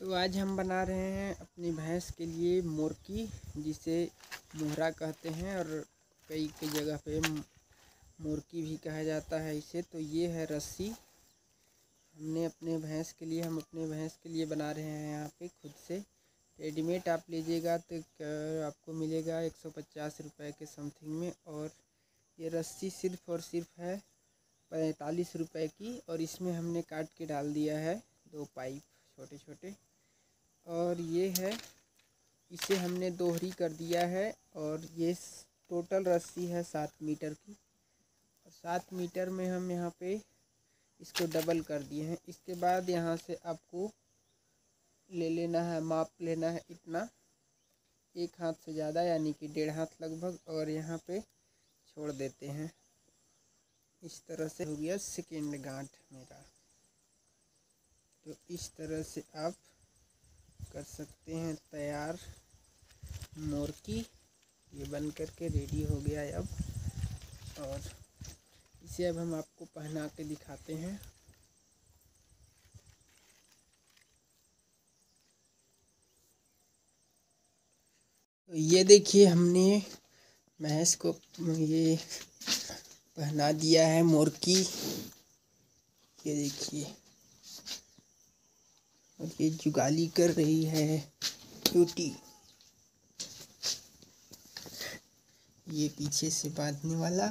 तो आज हम बना रहे हैं अपनी भैंस के लिए मोरकी जिसे मोहरा कहते हैं और कई कई जगह पे मोरकी भी कहा जाता है इसे। तो ये है रस्सी। हमने अपने भैंस के लिए, हम अपने भैंस के लिए बना रहे हैं यहाँ पे खुद से। रेडीमेड आप लीजिएगा तो आपको मिलेगा एक सौ पचास रुपये के समथिंग में। और ये रस्सी सिर्फ़ और सिर्फ़ है पैंतालीस रुपए की और इसमें हमने काट के डाल दिया है दो पाइप छोटे छोटे और ये है, इसे हमने दोहरी कर दिया है और ये टोटल रस्सी है सात मीटर की। और सात मीटर में हम यहाँ पे इसको डबल कर दिए हैं। इसके बाद यहाँ से आपको ले लेना है, माप लेना है इतना। एक हाथ से ज़्यादा, यानी कि डेढ़ हाथ लगभग, और यहाँ पे छोड़ देते हैं। इस तरह से हो गया सेकेंड गांठ मेरा। तो इस तरह से आप कर सकते हैं। तैयार मोरकी, ये बन करके रेडी हो गया है अब। और इसे अब हम आपको पहना के दिखाते हैं। तो ये देखिए, हमने भैंस को ये पहना दिया है मोरकी। ये देखिए। और ये जुगाली कर रही है क्यूटी ये पीछे से बांधने वाला।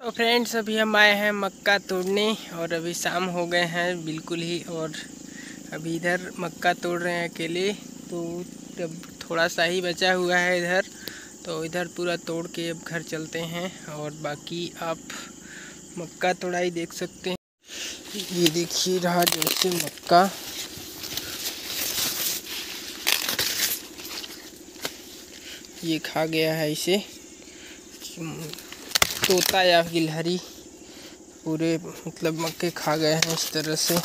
तो फ्रेंड्स, अभी हम आए हैं मक्का तोड़ने और अभी शाम हो गए हैं बिल्कुल ही और अभी इधर मक्का तोड़ रहे हैं अकेले। तो अब थोड़ा सा ही बचा हुआ है इधर तो इधर पूरा तोड़ के अब घर चलते हैं और बाकी आप मक्का तोड़ाई देख सकते हैं। ये देखिए रहा जैसे मक्का। ये खा गया है इसे। तोता या गिलहरी। पूरे मतलब मक्के खा गए हैं इस तरह से।